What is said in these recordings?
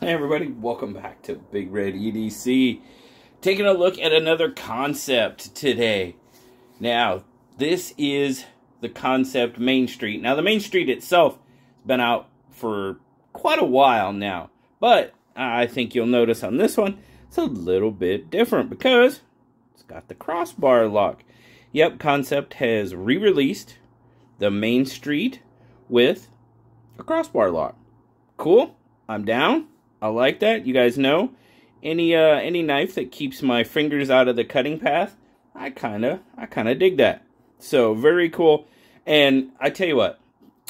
Hey everybody, welcome back to Big Red EDC. Taking a look at another Kansept today. Now, this is the Kansept Main Street. Now, the Main Street itself has been out for quite a while now, but I think you'll notice on this one, it's a little bit different because it's got the crossbar lock. Yep, Kansept has re-released the Main Street with a crossbar lock. Cool, I'm down. I like that. You guys know any uh any knife that keeps my fingers out of the cutting path, I kind of I kind of dig that. So, very cool. And I tell you what,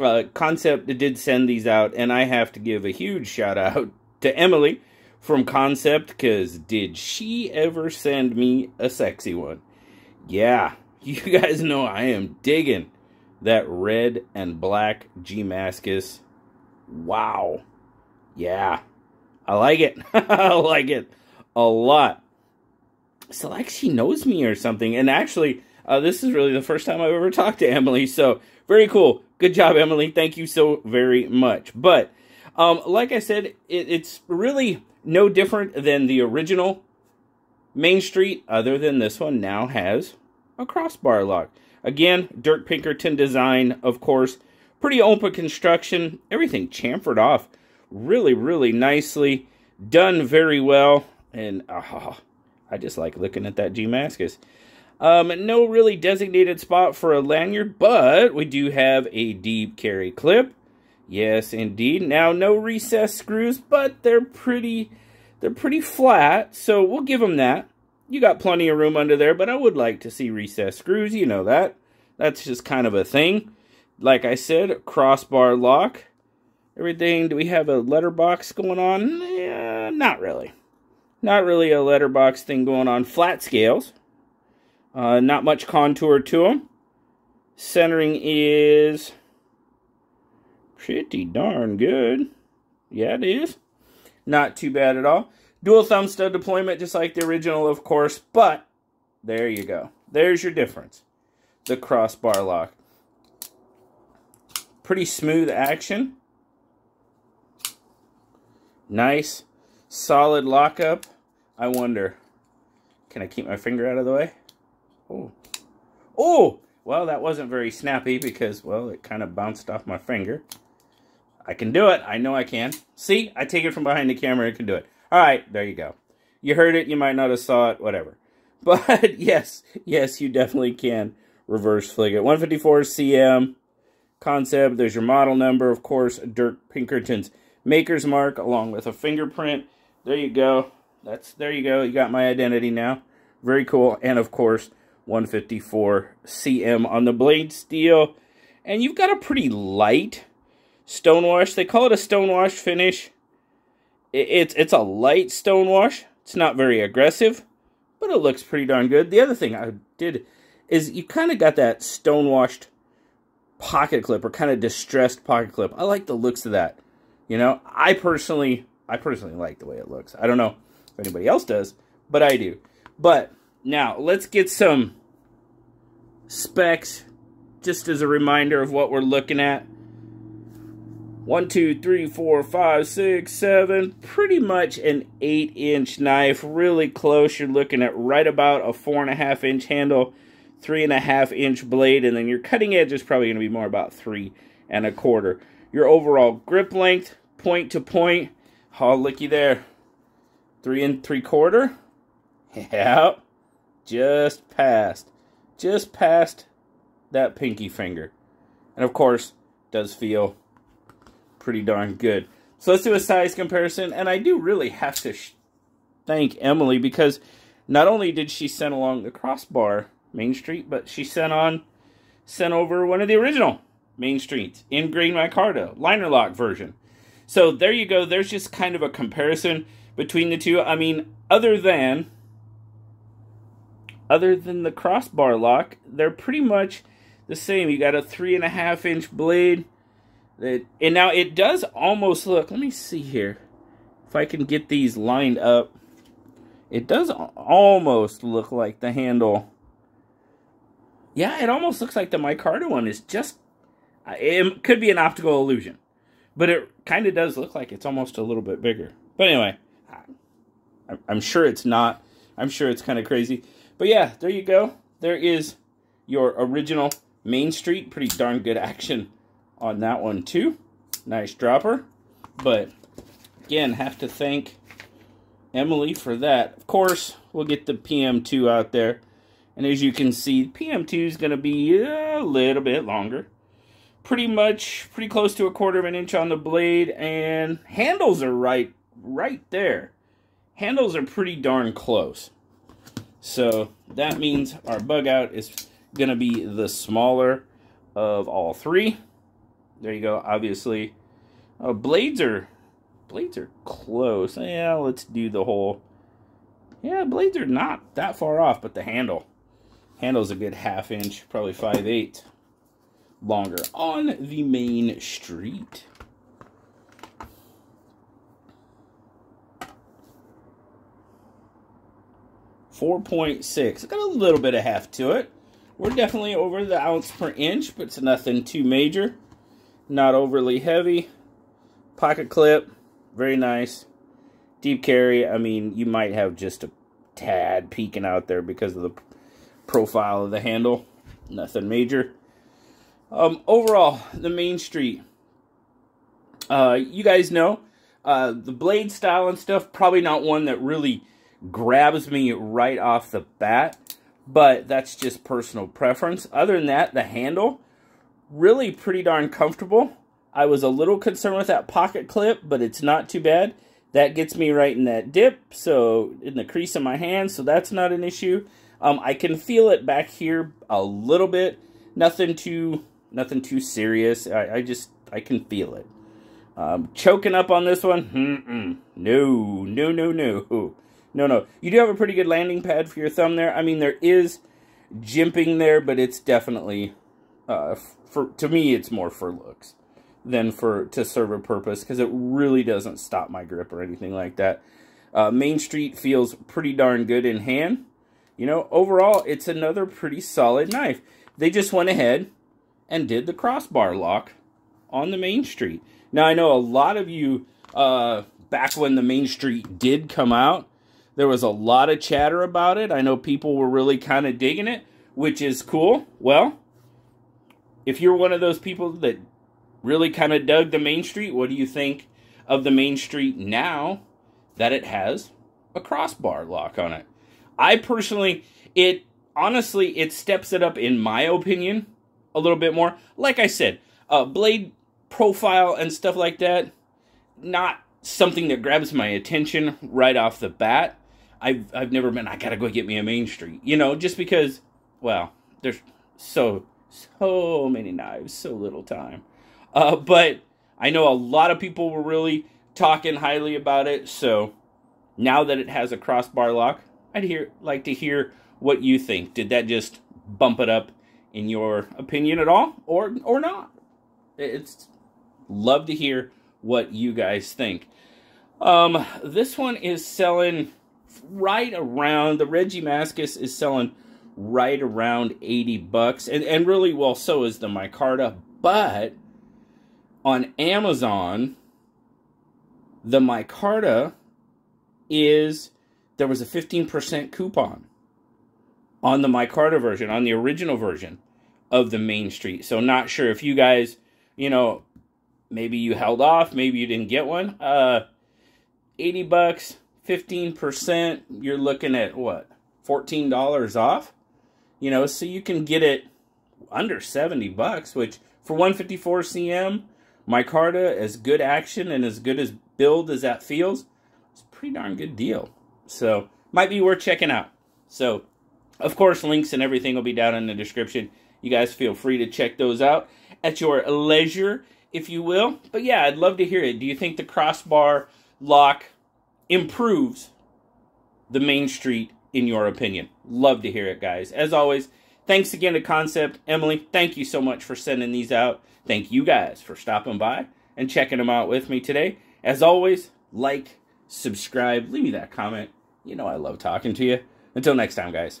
uh, Kansept did send these out, and I have to give a huge shout out to Emily from Kansept because did she ever send me a sexy one? Yeah, you guys know I am digging that red and black G-Mascus. Wow. Yeah, I like it. I like it a lot. So like she knows me or something. And actually, uh, this is really the first time I've ever talked to Emily. So very cool. Good job, Emily. Thank you so very much. But um, like I said, it, it's really no different than the original Main Street, other than this one now has a crossbar lock. Again, Dirk Pinkerton design, of course. Pretty open construction. Everything chamfered off really, really nicely. Done very well. And oh, I just like looking at that G-Mascus. Um, no really designated spot for a lanyard, but we do have a deep carry clip. Yes, indeed. Now, no recessed screws, but they're pretty, they're pretty flat, so we'll give them that. You got plenty of room under there, but I would like to see recessed screws. You know that. That's just kind of a thing. Like I said, crossbar lock everything. Do we have a letterbox going on? Yeah, not really. Not really a letterbox thing going on. Flat scales. Uh, not much contour to them. Centering is pretty darn good. Yeah, it is. Not too bad at all. Dual thumb stud deployment, just like the original, of course. But, there you go. There's your difference. The crossbar lock. Pretty smooth action. Nice, solid lockup. I wonder, can I keep my finger out of the way? Oh, oh, well, that wasn't very snappy because, well, it kind of bounced off my finger. I can do it. I know I can. See, I take it from behind the camera. I can do it. All right, there you go. You heard it. You might not have saw it. Whatever. But yes, yes, you definitely can reverse flick it. 154 CM Kansept. There's your model number, of course. Dirk Pinkerton's maker's mark along with a fingerprint. There you go. That's there you go. You got my identity now. Very cool. And of course, 154 cm on the blade steel. And you've got a pretty light stonewash. They call it a stonewash finish. It's it's a light stonewash. It's not very aggressive, but it looks pretty darn good. The other thing I did is you kind of got that stonewashed pocket clip or kind of distressed pocket clip. I like the looks of that. You know, I personally, I personally like the way it looks. I don't know if anybody else does, but I do. But now let's get some specs just as a reminder of what we're looking at. One, two, three, four, five, six, seven. Pretty much an eight inch knife. Really close. You're looking at right about a four and a half inch handle, three and a half inch blade, and then your cutting edge is probably going to be more about three and a quarter. Your overall grip length, point to point. Oh, looky there. Three and three quarter. Yep. Just past. Just past that pinky finger. And of course, does feel pretty darn good. So let's do a size comparison. And I do really have to thank Emily because not only did she send along the crossbar Main Street, but she sent on sent over one of the original Main Streets in green micarta liner lock version. So there you go. There's just kind of a comparison between the two. I mean, other than other than the crossbar lock, they're pretty much the same. You got a three and a half inch blade. That and now it does almost look. Let me see here if I can get these lined up. It does almost look like the handle. Yeah, it almost looks like the micarta one is just. It could be an optical illusion. But it kind of does look like it's almost a little bit bigger. But anyway, I'm sure it's not. I'm sure it's kind of crazy. But yeah, there you go. There is your original Main Street. Pretty darn good action on that one too. Nice dropper. But again, have to thank Emily for that. Of course, we'll get the PM2 out there. And as you can see, PM2 is going to be a little bit longer. Pretty much, pretty close to a quarter of an inch on the blade. And handles are right, right there. Handles are pretty darn close. So that means our Bugout is to be the smaller of all three. There you go. Obviously, uh, blades are blades are close. Yeah, let's do the whole. Yeah, blades are not that far off, but the handle handle's a good half inch, probably five eight longer on the main street. Four point six. Got a little bit of heft to it. We're definitely over the ounce per inch, but it's nothing too major. Not overly heavy. Pocket clip, very nice. Deep carry, I mean, you might have just a tad peeking out there because of the profile of the handle. Nothing major. Um, overall, the main street. Uh, you guys know uh, the blade style and stuff, probably not one that really grabs me right off the bat, but that's just personal preference. Other than that, the handle, really pretty darn comfortable. I was a little concerned with that pocket clip, but it's not too bad. That gets me right in that dip, so in the crease of my hand, so that's not an issue. Um, I can feel it back here a little bit. Nothing too, nothing too serious. I, I just, I can feel it. Um, choking up on this one? Mm -mm. No, no, no, no. No, no. You do have a pretty good landing pad for your thumb there. I mean, there is jimping there, but it's definitely, uh, for to me, it's more for looks than for to serve a purpose because it really doesn't stop my grip or anything like that. Uh, Main Street feels pretty darn good in hand. You know, overall, it's another pretty solid knife. They just went ahead and did the crossbar lock on the Main Street. Now, I know a lot of you, uh, back when the Main Street did come out, there was a lot of chatter about it. I know people were really kind of digging it, which is cool. Well, if you're one of those people that really kind of dug the Main Street. What do you think of the Main Street now that it has a crossbar lock on it? I personally, it honestly, it steps it up in my opinion a little bit more. Like I said, uh, blade profile and stuff like that, not something that grabs my attention right off the bat. I've I've never been. I gotta go get me a Main Street, you know, just because. Well, there's so so many knives, so little time. Uh, but I know a lot of people were really talking highly about it. So now that it has a crossbar lock, I'd hear like to hear what you think. Did that just bump it up in your opinion at all, or or not? It's love to hear what you guys think. Um, this one is selling right around the red G-Mascus is selling right around 80 bucks and and really well so is the micarta but on Amazon, the micarta is there was a 15% coupon on the micarta version, on the original version of the Main Street. So not sure if you guys, you know, maybe you held off, maybe you didn't get one. Uh 80 bucks, 15%, you're looking at what? $14 off? You know, so you can get it under 70 bucks, which for 154 CM Micarta, as good action and as good as build as that feels, it's a pretty darn good deal. So, might be worth checking out. So, of course, links and everything will be down in the description. You guys feel free to check those out at your leisure, if you will. But yeah, I'd love to hear it. Do you think the crossbar lock improves the main street in your opinion? Love to hear it, guys. As always, thanks again to Kansept. Emily, thank you so much for sending these out. Thank you guys for stopping by and checking them out with me today. As always, like, subscribe, leave me that comment. You know I love talking to you. Until next time, guys,